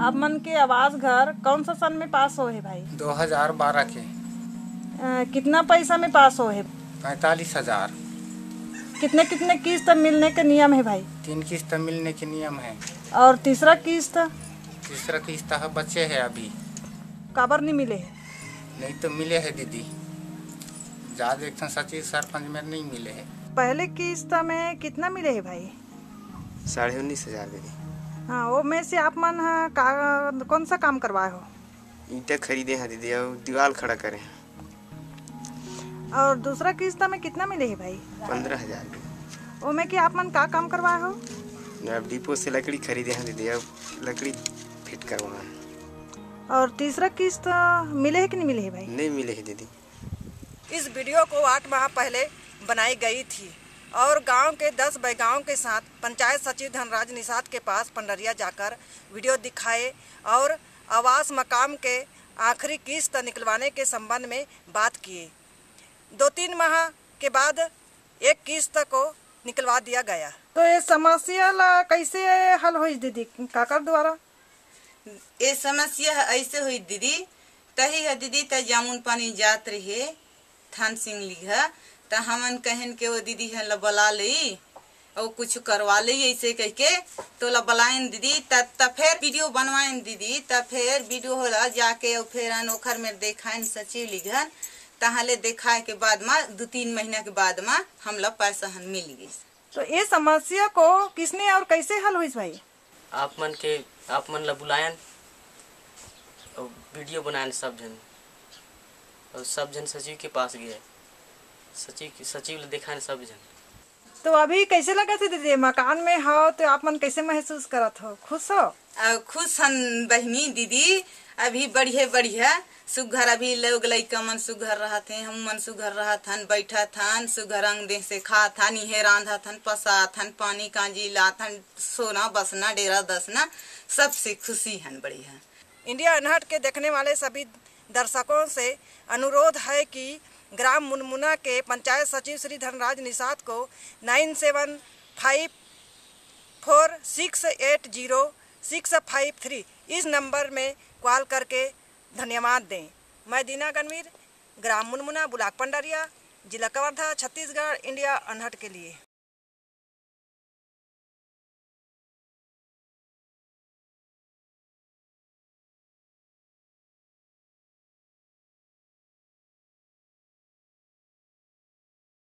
आप मन के आवास घर कौन सा सन में पास हो है भाई? 2012 के। अ, कितना पैसा में पास हो है? पैतालीस हज़ार। कितने कितने किस्त मिलने के नियम है भाई? तीन किस्त मिलने के नियम है। और तीसरा किस्त? तीसरा किस्त है बच्चे है अभी। काबर नहीं मिले? है नहीं तो मिले है दीदी। ज़्यादा एक सचिव सरपंच में नहीं मिले है। पहले किस्त में कितना मिले है भाई? साढ़े उन्नीस हज़ार दीदी। हाँ वो में से आप मन हाँ, का कौन सा काम करवाए हो? ईंटें खरीदे हैं दीदी और दीवार खड़ा करे। और दूसरा किस्त में कितना मिले है भाई? पंद्रह हज़ार। वो में कि आप मन का काम करवाए हो? अब डिपो से लकड़ी खरीदे हैं दीदी अब लकड़ी फिट करवाए हैं और तीसरा किस्त मिले है कि नहीं मिले है भाई? नहीं मिले हैं दीदी। इस वीडियो को आठ माह पहले बनाई गई थी। और गाँव के दस बैगाओं के साथ पंचायत सचिव धनराज निषाद के पास पंडरिया जाकर वीडियो दिखाए और आवास मकाम के आखिरी किस्त निकलवाने के संबंध में बात किए। दो तीन माह के बाद एक किस्त को निकलवा दिया गया। तो ये समस्या ला कैसे हल हुई दीदी? काकर द्वारा ये समस्या ऐसे हुई दीदी तही है दीदी त जामुन पानी जात रहे थान सिंह लिखा त हमन कहन के वो दीदी है ला बुला लई और कुछ करवा लई ऐसे कह के तो ला बुलाइन दीदी त त फिर वीडियो बनवाइन दीदी। त फिर वीडियो होला जाके और फिर अन ओखर में देखाइन सचिव लिखन तहाँ ले देखाए के बाद में दो तीन महीना के बाद में हम लोग पैसा हन मिल गई तो ये समस्या को किसने और कैसे हल हुई भाई? आप मन के आप मन ला बुलायन और वीडियो बनायन सब जन। और सब जन सचिव के पास गए। सचिव के सचिव ला सब जन। तो अभी कैसे लगा थे दीदी? मकान में हो तो आप मन कैसे महसूस करत हो? खुश हो? खुश हन बहनी दीदी। अभी बढ़िया बढ़िया। सुघर अभी लोग लइका मन सुघर रहत हैं हम मन सुघर रहत हन बैठत हन सुघर अंग देह से खात हन इहे रांधत हन पसात हन पानी कांजी लात हन सोना बसना डेरा दसना सबसे खुशी हन बढ़िया। इंडिया अनहट के देखने वाले सभी दर्शकों से अनुरोध है कि ग्राम मुनमुना के पंचायत सचिव श्री धनराज निषाद को nine seven five four six eight zero six five three इस नंबर में कॉल करके धन्यवाद दें। मैं दीना गणवीर ग्राम मुनमुना, बुलाक पंडरिया, जिला कवर्धा, छत्तीसगढ़, इंडिया, अनहट के लिए।